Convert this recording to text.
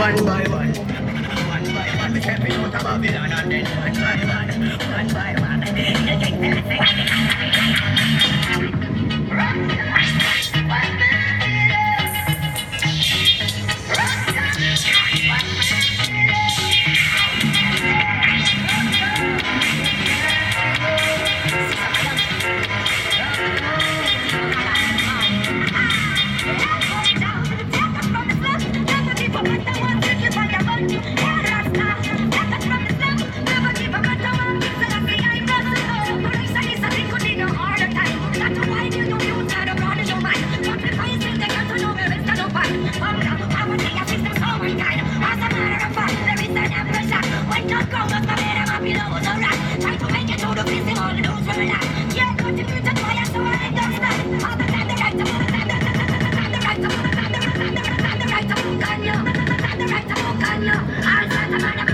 one by one, one by one. Stepping out of Babylon and one by one, one by. I